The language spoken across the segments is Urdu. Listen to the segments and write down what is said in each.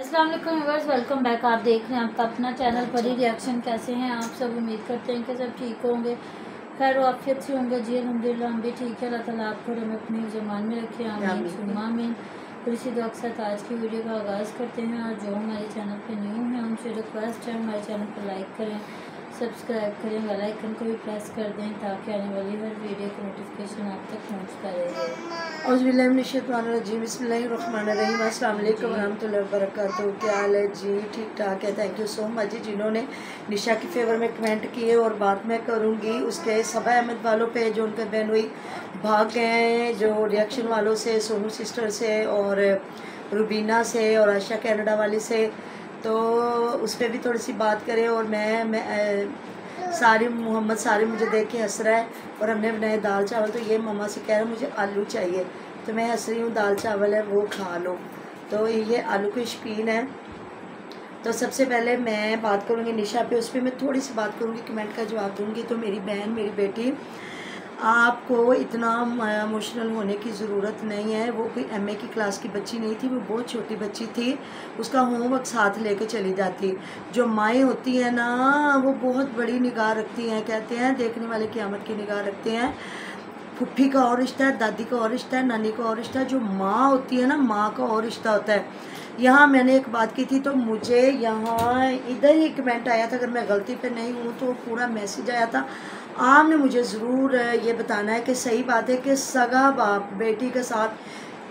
السلام علیکم ویورز ویلکم بیک۔ آپ دیکھ رہے ہیں آپ کا اپنا چینل پر ہی ریاکشن کیسے ہیں؟ آپ سب امید کرتے ہیں کہ سب ٹھیک ہوں گے۔ خیر و آفیت سے ہوں گے۔ جی الحمدللہ ہم بھی ٹھیک ہے اللہ تعالیٰ آپ کو ہمیں اپنی زبان میں رکھے۔ آمین سلم آمین۔ پھر اسی دعا ساتھ آج کی ویڈیو کا آغاز کرتے ہیں۔ اور جو ہمارے چینل پہ نیو ہیں ان سے ریکویسٹ ہے ہمارے چینل کو لائک کریں۔ سبسکرائب کریں والا ایکن کو بھی پریس کر دیں تاکہ آنے والی ہر ویڈیو کو نوٹفکیشن آپ تک پہنچتا رہے۔ اعوذ باللہ من الشیطان الرجیم۔ بسم اللہ الرحمن الرحیم۔ السلام علیکم ورحمت اللہ وبرکاتہ۔ کیا حال ہے؟ جی ٹھیک ٹھاک ہے۔ تھینک یو سو مچ جی جنہوں نے نشا کی فیور میں کمنٹ کیے اور بات میں کروں گی، اس کے سبا احمد والوں پہ جو ان کے بہن ہوئی، بھاگ گئے ہیں، جو ریئیکشن والوں سے، سونو سسٹر سے اور روبینہ سے اور آشا کینیڈا والی سے۔ تو اس پہ بھی تھوڑی سی بات کرے اور میں میں ساری محمد سارے مجھے دیکھ کے ہنس رہا ہے اور ہم نے بنائے دال چاول، تو یہ مما سے کہہ رہا مجھے آلو چاہیے۔ تو میں ہنس رہی ہوں، دال چاول ہے، وہ کھا لو۔ تو یہ آلو کی شکین ہے۔ تو سب سے پہلے میں بات کروں گی نشا پہ، اس پہ میں تھوڑی سی بات کروں گی، کمنٹ کا جواب دوں گی۔ تو میری بہن، میری بیٹی آپ کو اتنا اموشنل ہونے کی ضرورت نہیں ہے۔ وہ کوئی ایم اے کی کلاس کی بچی نہیں تھی، وہ بہت چھوٹی بچی تھی۔ اس کا ہوم ورک ساتھ لے کے چلی جاتی۔ جو مائیں ہوتی ہیں نا، وہ بہت بڑی نگاہ رکھتی ہیں۔ کہتے ہیں، دیکھنے والے قیامت کی نگاہ رکھتے ہیں۔ پھپھی کا اور رشتہ ہے، دادی کا اور رشتہ ہے، نانی کا اور رشتہ ہے۔ جو ماں ہوتی ہے نا، ماں کا اور رشتہ ہوتا ہے۔ یہاں میں نے ایک بات کی تھی تو مجھے یہاں ادھر ہی کمنٹ آیا تھا، اگر میں غلطی پہ نہیں ہوں تو پورا میسیج آیا تھا۔ آپ نے مجھے ضرور یہ بتانا ہے کہ صحیح بات ہے کہ سگا باپ بیٹی کے ساتھ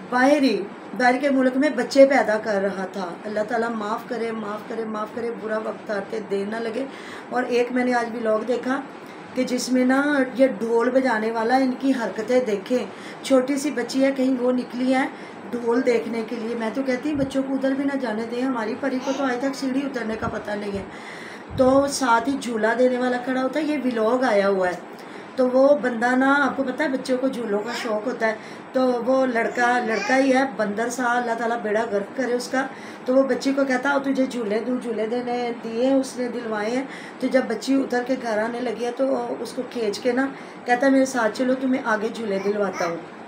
باہری، باہر کے ملک میں بچے پیدا کر رہا تھا۔ اللہ تعالیٰ معاف کرے معاف کرے معاف کرے، برا وقت آتے، دیر نہ لگے۔ اور ایک میں نے آج بھی لوگ دیکھا۔ کہ جس میں نا یہ ڈھول بجانے والا ان کی حرکتیں دیکھیں۔ چھوٹی سی بچی ہے، کہیں وہ نکلی ہے ڈھول دیکھنے کے لیے۔ میں تو کہتی ہوں، بچوں کو ادھر بھی نہ جانے دیں۔ ہماری پری کو تو آج تک سیڑھی اترنے کا پتہ نہیں ہے۔ تو ساتھ ہی جھولا دینے والا کھڑا ہوتا ہے، یہ ولاگ آیا ہوا ہے۔ تو وہ بندہ نا، آپ کو پتہ ہے، بچوں کو جھولوں کا شوق ہوتا ہے۔ تو وہ لڑکا لڑکا ہی ہے، بندر سا، اللہ تعالیٰ بیڑا گرو کرے اس کا۔ تو وہ بچی کو کہتا ہے تجھے جھولے دوں، جھولے دینے دیے ہیں اس نے دلوائے ہیں۔ تو جب بچی اتر کے گھر آنے لگی ہے تو اس کو کھینچ کے نا کہتا ہے، میرے ساتھ چلو، تمہیں آگے جھولے دلواتا ہوں۔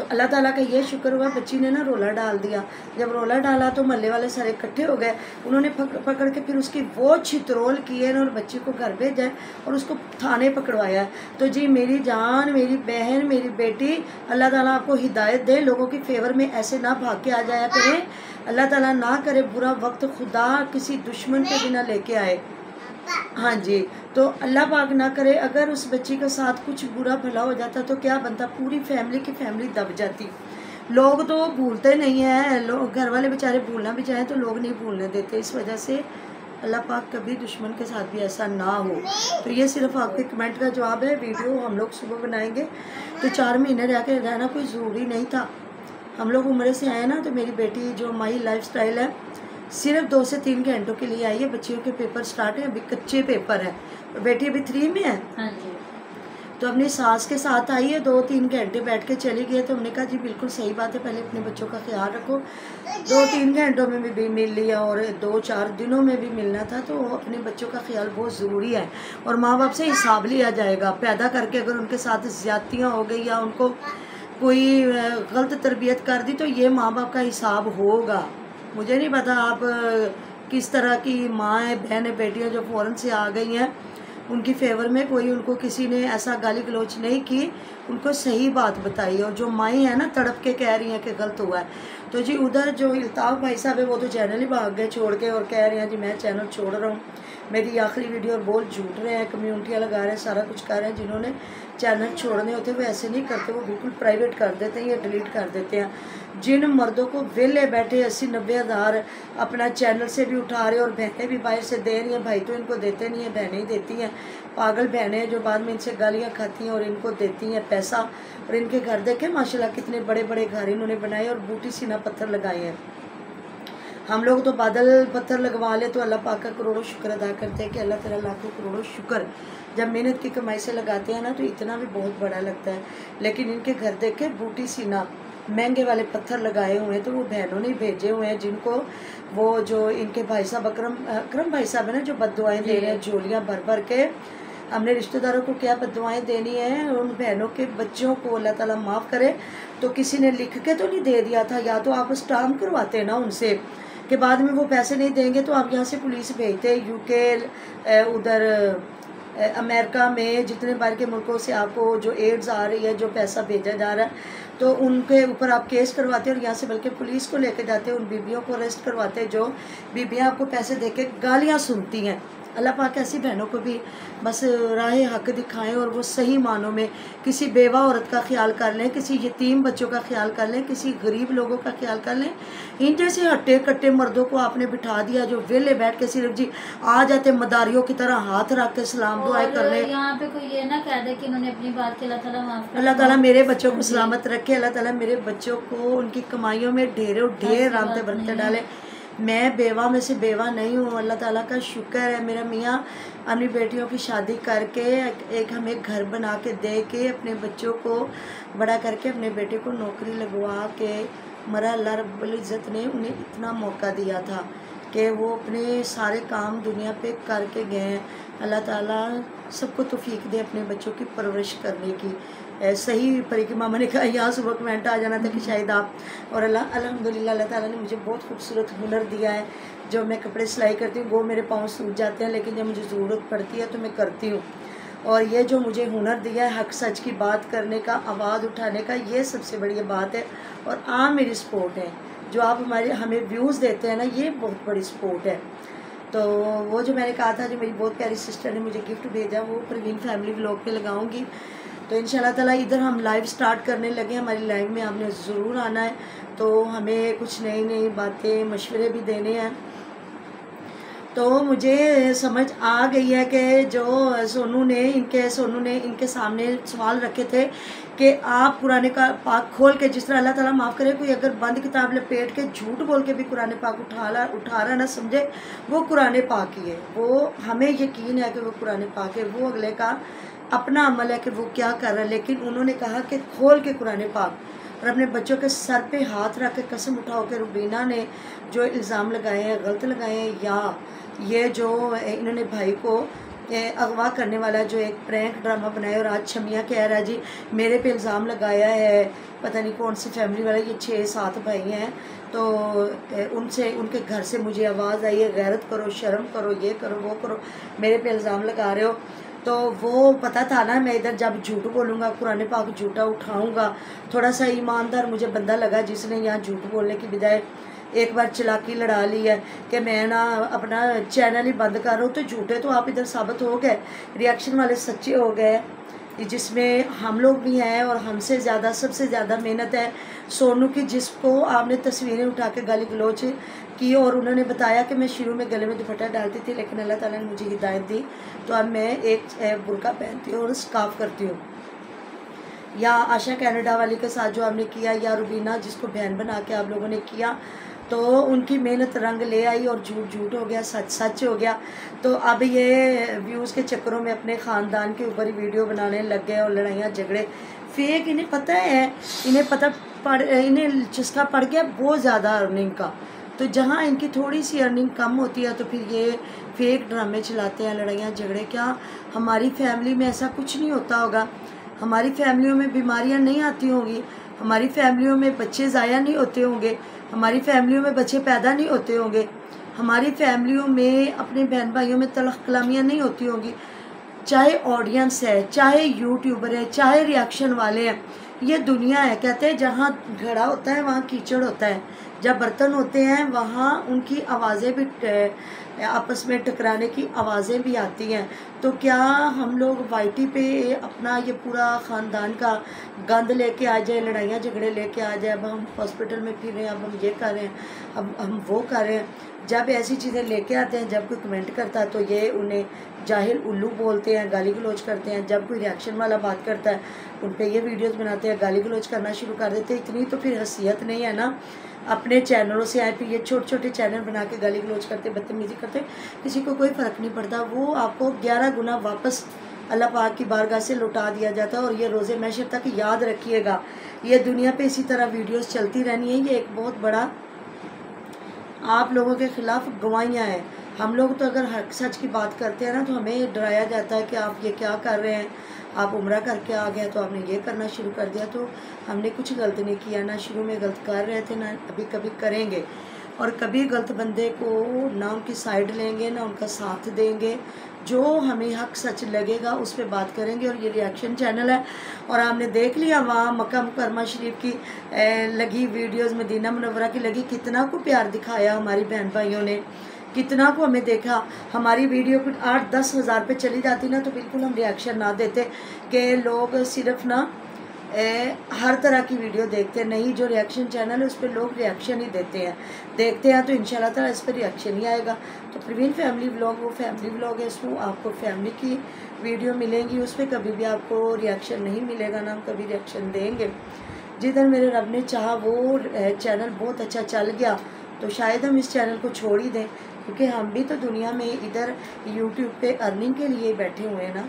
تو اللہ تعالیٰ کا یہ شکر ہوا بچی نے نا رولا ڈال دیا۔ جب رولا ڈالا تو محلے والے سارے اکٹھے ہو گئے۔ انہوں نے پکڑ کے پھر اس کی وہ چھترول کی ہے اور بچی کو گھر بھیجا ہے اور اس کو تھانے پکڑوایا۔ ہے تو جی میری جان، میری بہن، میری بیٹی، اللہ تعالیٰ آپ کو ہدایت دے، لوگوں کی فیور میں ایسے نہ بھاگ کے آ جایا کریں۔ اللہ تعالیٰ نہ کرے، برا وقت خدا کسی دشمن کے بنا لے کے آئے۔ ہاں جی تو اللہ پاک نہ کرے، اگر اس بچی کے ساتھ کچھ برا بھلا ہو جاتا تو کیا بنتا پوری فیملی کی فیملی دب جاتی؟ لوگ تو بھولتے نہیں ہیں، لوگ گھر والے بیچارے بھولنا بھی چاہیں تو لوگ نہیں بھولنے دیتے، اس وجہ سے اللہ پاک کبھی دشمن کے ساتھ بھی ایسا نہ ہو۔ تو یہ صرف آپ کے کمنٹ کا جواب ہے، ویڈیو ہم لوگ صبح بنائیں گے۔ تو چار مہینے رہ کے رہنا کوئی ضروری نہیں تھا۔ ہم لوگ عمرے سے آئے نا، تو میری بیٹی جو مائی لائف سٹائل ہے صرف دو سے تین گھنٹوں کے لیے آئیے بچیوں کے پیپر سٹارٹ ہیں ابھی کچے پیپر ہیں۔ بیٹی ابھی تھری میں ہے؟ ہاں جی۔ تو اپنی ساس کے ساتھ آئیے دو تین گھنٹے بیٹھ کے چلی گئے تو ہم نے کہا جی بالکل صحیح بات ہے پہلے اپنے بچوں کا خیال رکھو۔ دو تین گھنٹوں میں بھی مل لیا اور دو چار دنوں میں بھی ملنا تھا تو اپنے بچوں کا خیال بہت ضروری ہے۔ اور ماں باپ سے حساب لیا جائے گا۔ پیدا کر کے اگر ان کے ساتھ زیادتیاں ہو گئی یا ان کو کوئی غلط تربیت کر دی تو یہ ماں باپ کا حساب ہوگا۔ مجھے نہیں پتا آپ کس طرح کی ماں ہیں بہنیں، بیٹیاں جو فوراں سے آ گئی ہیں، ان کی فیور میں کوئی ان کو کسی نے ایسا گالی گلوچ نہیں کی، ان کو صحیح بات بتائی اور جو مائیں ہیں نا، تڑپ کے کہہ رہی ہیں کہ غلط ہوا ہے۔ تو جی ادھر جو الطاف بھائی صاحب ہے وہ تو چینل ہی بھاگ گئے، چھوڑ کے اور کہہ رہی ہیں جی میں چینل چھوڑ رہا ہوں۔ میری آخری ویڈیو اور بول جھوٹ رہے ہیں کمیونٹیاں لگا رہے ہیں، سارا کچھ کر رہے ہیں، جنہوں نے چینل چھوڑنے ہوتے وہ ایسے نہیں کرتے، وہ بلکل پرائیویٹ کر دیتے ہیں یا ڈیلیٹ کر دیتے ہیں۔ جن مردوں کو ویلے بیٹھے اسی نوے ہزار اپنا چینل سے بھی اٹھا رہے اور بہنے بھی باہر سے دے رہی ہیں، بھائی تو ان کو دیتے نہیں ہیں بہنے ہی دیتی ہیں۔ پاگل بہنیں جو بعد میں ان سے گالیاں کھاتی ہیں اور ان کو دیتی ہیں پیسہ۔ اور ان کے گھر دیکھیں ماشاءاللہ کتنے بڑے بڑے گھر انہوں نے بنائے اور بوٹی سینا پتھر لگائے ہیں۔ ہم لوگ تو بادل پتھر لگوا لے تو اللہ پاک کا کروڑوں شکر ادا کرتے ہیں کہ اللہ تعالیٰ لاکھوں کروڑوں شکر جب محنت کی کمائی سے لگاتے ہیں نا تو اتنا بھی بہت بڑا لگتا ہے۔ لیکن ان کے گھر دیکھے بوٹی سینا مہنگے والے پتھر لگائے ہوئے ہیں تو وہ بہنوں نے بھیجے ہوئے ہیں جن کو وہ جو ان کے بھائی صاحب اکرم اکرم بھائی صاحب ہیں نا جو بد دعائیں دے رہے ہیں جی۔ جھولیاں بھر بھر کے۔ ہم نے رشتہ داروں کو کیا بد دعائیں دینی ہیں؟ ان بہنوں کے بچوں کو اللہ تعالیٰ معاف کرے۔ تو کسی نے لکھ کے تو نہیں دے دیا تھا یا تو آپ اسٹام کرواتے نا ان سے۔ کہ بعد میں وہ پیسے نہیں دیں گے تو آپ یہاں سے پولیس بھیجتے یو کے ادھر امریکہ میں جتنے باہر کے ملکوں سے آپ کو جو ایڈز آ رہی ہے، جو پیسہ بھیجا جا رہا ہے، تو ان کے اوپر آپ کیس کرواتے ہیں اور یہاں سے بلکہ پولیس کو لے کے جاتے ہیں، ان بیبیوں کو اریسٹ کرواتے ہیں جو بیبیاں آپ کو پیسے دے کے گالیاں سنتی ہیں۔ اللہ پاک ایسی بہنوں کو بھی بس راہ حق دکھائیں اور وہ صحیح معنوں میں کسی بیوہ عورت کا خیال کر لیں کسی یتیم بچوں کا خیال کر لیں کسی غریب لوگوں کا خیال کر لیں۔ ان جیسے ہٹے کٹے مردوں کو آپ نے بٹھا دیا جو ویلے بیٹھ کے صرف جی آ جاتے مداریوں کی طرح ہاتھ رکھ کے سلام دعائیں کر لیں۔ یہاں پہ کوئی یہ نہ کہہ دے کہ انہوں نے اپنی بات کے اللہ تعالیٰ معاف اللہ تعالیٰ میرے بچوں کو سلامت رکھے اللہ تعالیٰ میرے بچوں کو ان کی کمائیوں میں ڈھیروں ڈھیر رامتے برتے ڈالے۔ میں بیوہ میں سے بیوہ نہیں ہوں، اللہ تعالیٰ کا شکر ہے۔ میرا میاں اپنی بیٹیوں کی شادی کر کے ایک ہمیں گھر بنا کے دے کے اپنے بچوں کو بڑا کر کے اپنے بیٹے کو نوکری لگوا کے مرا، اللہ رب العزت نے انہیں اتنا موقع دیا تھا۔ کہ وہ اپنے سارے کام دنیا پہ کر کے گئے ہیں۔ اللہ تعالیٰ سب کو توفیق دے اپنے بچوں کی پرورش کرنے کی۔ صحیح پری کی ماما نے کہا، یہاں صبح کمنٹ آ جانا تھا کہ شاید آپ اور اللہ الحمد للہ اللہ تعالیٰ نے مجھے بہت خوبصورت ہنر دیا ہے۔ جو میں کپڑے سلائی کرتی ہوں، وہ میرے پاؤں سوٹ جاتے ہیں، لیکن جب مجھے ضرورت پڑتی ہے تو میں کرتی ہوں۔ اور یہ جو مجھے ہنر دیا ہے، حق سچ کی بات کرنے کا، آواز اٹھانے کا، یہ سب سے بڑی بات ہے۔ اور عام میری سپورٹ ہے۔ جو آپ ہمارے ہمیں ویوز دیتے ہیں نا، یہ بہت بڑی سپورٹ ہے۔ تو وہ جو میں نے کہا تھا، جو میری بہت پیاری سسٹر نے مجھے گفٹ بھیجا، وہ پروین فیملی بلاگ پہ لگاؤں گی تو ان شاء اللہ تعالیٰ ادھر ہم لائیو سٹارٹ کرنے لگے، ہماری لائیو میں آپ نے ضرور آنا ہے۔ تو ہمیں کچھ نئی نئی باتیں، مشورے بھی دینے ہیں۔ تو مجھے سمجھ آ گئی ہے کہ جو سونو نے ان کے سونو نے ان کے سامنے سوال رکھے تھے کہ آپ قرآن کا پاک کھول کے جس طرح اللہ تعالیٰ معاف کرے، کوئی اگر بند کتاب لپیٹ کے جھوٹ بول کے بھی قرآن پاک اٹھا لا، اٹھا رہا نہ سمجھے، وہ قرآن پاک ہی ہے۔ وہ ہمیں یقین ہے کہ وہ قرآن پاک ہے۔ وہ اگلے کا اپنا عمل ہے کہ وہ کیا کر رہا ہے۔ لیکن انہوں نے کہا کہ کھول کے قرآن پاک۔ اور اپنے بچوں کے سر پہ ہاتھ رکھ کے قسم اٹھاؤ کہ روبینہ نے جو الزام لگائے ہیں، غلط لگائے ہیں، یا یہ جو انہوں نے بھائی کو اغوا کرنے والا جو ایک پرینک ڈرامہ بنایا اور آج چھمیا کہہ رہا ہے جی میرے پہ الزام لگایا ہے، پتہ نہیں کون سی فیملی والا، یہ چھ سات بھائی ہیں، تو ان سے، ان کے گھر سے مجھے آواز آئی ہے، غیرت کرو، شرم کرو، یہ کرو، وہ کرو، میرے پہ الزام لگا رہے ہو۔ تو وہ پتہ تھا نا، میں ادھر جب جھوٹ بولوں گا، قرآن پاک جھوٹا اٹھاؤں گا۔ تھوڑا سا ایماندار مجھے بندہ لگا جس نے یہاں جھوٹ بولنے کی بجائے ایک بار چلاکی لڑا لی ہے کہ میں نا اپنا چینل ہی بند کر رہا ہوں۔ تو جھوٹے تو آپ ادھر ثابت ہو گئے ریاکشن والے سچے ہو گئے۔ جس میں ہم لوگ بھی ہیں اور ہم سے زیادہ سب سے زیادہ محنت ہے سونو کی، جس کو آپ نے تصویریں اٹھا کے گالی گلوچ کی اور انہوں نے بتایا کہ میں شروع میں گلے میں دوپٹہ ڈالتی تھی لیکن اللہ تعالیٰ نے مجھے ہدایت دی، تو اب میں ایک برقع پہنتی ہوں اور اسکاف کرتی ہوں۔ یا آشا کینیڈا والی کے ساتھ جو آپ نے کیا، یا روبینہ جس کو بہن بنا کے آپ لوگوں نے کیا تو ان کی محنت رنگ لے آئی اور جھوٹ جھوٹ ہو گیا، سچ سچ ہو گیا۔ تو اب یہ ویوز کے چکروں میں اپنے خاندان کے اوپر ہی ویڈیو بنانے لگ گئے اور لڑائیاں جھگڑے۔ فیک انہیں پتہ ہے، انہیں پتہ پڑ، انہیں چسکا پڑ گیا بہت زیادہ ارننگ کا۔ تو جہاں ان کی تھوڑی سی ارننگ کم ہوتی ہے تو پھر یہ فیک ڈرامے چلاتے ہیں، لڑائیاں جھگڑے۔ کیا ہماری فیملی میں ایسا کچھ نہیں ہوتا ہوگا؟ ہماری فیملیوں میں بیماریاں نہیں آتی ہوں گی، ہماری فیملیوں میں بچے ضائع نہیں ہوتے ہوں گے۔ ہماری فیملیوں میں بچے پیدا نہیں ہوتے ہوں گے۔ ہماری فیملیوں میں اپنے بہن بھائیوں میں تلخ کلامیاں نہیں ہوتی ہوں گی۔ چاہے آڈینس ہے، چاہے یوٹیوبر ہے، چاہے ریاکشن والے ہیں، یہ دنیا ہے۔ کہتے ہیں جہاں گھڑا ہوتا ہے، وہاں کیچڑ ہوتا ہے۔ جب برتن ہوتے ہیں، وہاں ان کی آوازیں بھی آپس میں ٹکرانے کی آوازیں بھی آتی ہیں۔ تو کیا ہم لوگ وائی ٹی پہ اپنا یہ پورا خاندان کا گند لے کے آ جائیں، لڑائیاں جھگڑے لے کے آ جائیں؟ اب ہم ہاسپٹل میں پھر رہے ہیں، اب ہم یہ کر رہے ہیں، اب ہم وہ کر رہے ہیں۔ جب ایسی چیزیں لے کے آتے ہیں، جب کوئی کمنٹ کرتا ہے تو یہ انہیں جاہل الو بولتے ہیں، گالی گلوچ کرتے ہیں، جب کوئی ریاکشن والا بات کرتا ہے، ان پہ یہ ویڈیوز بناتے ہیں، گالی گلوچ کرنا شروع کر دیتے ہیں۔ اتنی تو پھر حیثیت نہیں ہے نا۔ اپنے چینلوں سے آئے پھر یہ چھوٹے چھوٹے چینل بنا کے گالی گلوچ کرتے، بدتمیزی کرتے کسی کو کوئی فرق نہیں پڑتا۔ وہ آپ کو گیارہ گنا واپس اللہ پاک کی بارگاہ سے لوٹا دیا جاتا ہے اور یہ روزے میشر تک یاد رکھیے گا۔ یہ دنیا پہ اسی طرح ویڈیوز چلتی رہنی ہے یہ ایک بہت بڑا آپ لوگوں کے خلاف گوائیاں ہیں۔ ہم لوگ تو اگر حق سچ کی بات کرتے ہیں نا تو ہمیں ڈرایا جاتا ہے کہ آپ یہ کیا کر رہے ہیں؟ آپ عمرہ کر کے آ گئے تو آپ نے یہ کرنا شروع کر دیا تو ہم نے کچھ غلط نہیں کیا، نہ شروع میں غلط کر رہے تھے، نہ ابھی کبھی کریں گے۔ اور کبھی غلط بندے کو نہ ان کی سائڈ لیں گے، نہ ان کا ساتھ دیں گے۔ جو ہمیں حق سچ لگے گا اس پہ بات کریں گے اور یہ ریاکشن چینل ہے۔ اور آپ نے دیکھ لیا وہاں مکہ مکرمہ شریف کی لگی ویڈیوز مدینہ منورہ کی لگی، کتنا کو پیار دکھایا ہماری بہن بھائیوں نے۔ کتنا کو ہمیں دیکھا، ہماری ویڈیو کچھ آٹھ دس ہزار پہ چلی جاتی نا، تو بالکل ہم ریاکشن نہ دیتے کہ لوگ صرف نا ہر طرح کی ویڈیو دیکھتے ہیں نہیں، جو ریاکشن چینل ہے، اس پہ لوگ ریاکشن ہی دیتے ہیں۔ دیکھتے ہیں تو ان شاء اللہ تعالیٰ اس پہ ریاکشن ہی آئے گا۔ تو پروین فیملی بلاگ وہ فیملی بلاگ ہے، اس میں آپ کو فیملی کی ویڈیو ملیں گی۔ اس پہ کبھی بھی آپ کو ریاکشن نہیں ملے گا نا، ہم کبھی ریاکشن دیں گے۔ جدھر میرے رب نے چاہا، وہ چینل بہت اچھا چل گیا، تو شاید ہم اس چینل کو چھوڑ ہی دیں۔ کیونکہ ہم بھی تو دنیا میں ادھر یوٹیوب پہ ارننگ کے لیے بیٹھے ہوئے ہیں نا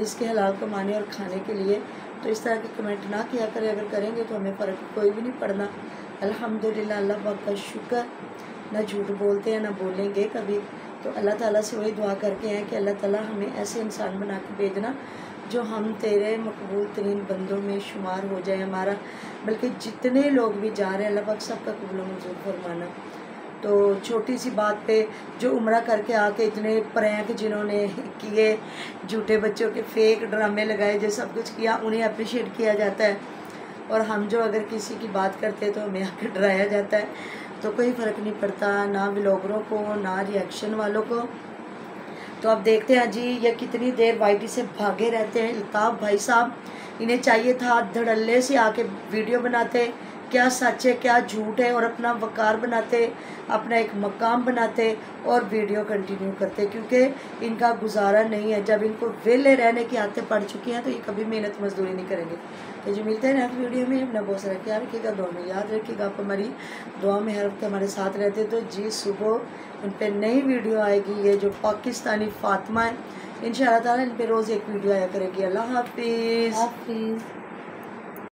رزق کے حلال کمانے اور کھانے کے لیے۔ تو اس طرح کے کمنٹ نہ کیا کریں، اگر کریں گے تو ہمیں فرق کوئی بھی نہیں پڑنا۔ الحمدللہ، اللہ پاک کا شکر۔ نہ جھوٹ بولتے ہیں، نہ بولیں گے کبھی۔ تو اللہ تعالیٰ سے وہی دعا کر کے ہیں کہ اللہ تعالیٰ ہمیں ایسے انسان بنا کے بھیجنا جو ہم تیرے مقبول ترین بندوں میں شمار ہو جائے ہمارا۔ بلکہ جتنے لوگ بھی جا رہے ہیں، اللہ پاک سب کا قبول و منظور فرمانا۔ تو چھوٹی سی بات پہ جو عمرہ کر کے آ کے اتنے پرینک جنہوں نے کیے، جھوٹے بچوں کے فیک ڈرامے لگائے جو سب کچھ کیا، انہیں اپریشیٹ کیا جاتا ہے۔ اور ہم جو اگر کسی کی بات کرتے تو ہمیں آ کے ڈرایا جاتا ہے۔ تو کوئی فرق نہیں پڑتا، نہ بلاگروں کو، نہ ریئیکشن والوں کو۔ تو اب دیکھتے ہیں جی یہ کتنی دیر وائی ٹی سے بھاگے رہتے ہیں۔ الطاف بھائی صاحب، انہیں چاہیے تھا دھڑلے سے آ کے ویڈیو بناتے۔ کیا سچ ہے کیا جھوٹ ہے اور اپنا وقار بناتے، اپنا ایک مقام بناتے اور ویڈیو کنٹینیو کرتے، کیونکہ ان کا گزارا نہیں ہے۔ جب ان کو ویلے رہنے کی عادتیں پڑ چکی ہیں تو یہ کبھی محنت مزدوری نہیں کریں گے۔ تو جو ملتے ہیں نیکسٹ ویڈیو میں۔ اپنا بہت سارا خیال رکھے گا، دعا میں یاد رکھے گا۔ آپ ہماری دعا میں ہر وقت ہمارے ساتھ رہتے۔ تو جی صبح ان پہ نئی ویڈیو آئے گی۔ یہ جو پاکستانی فاطمہ ہے ان شاء اللہ تعالیٰ ان پہ روز ایک ویڈیو آیا کرے گی۔ اللہ حافظ۔ حافظ۔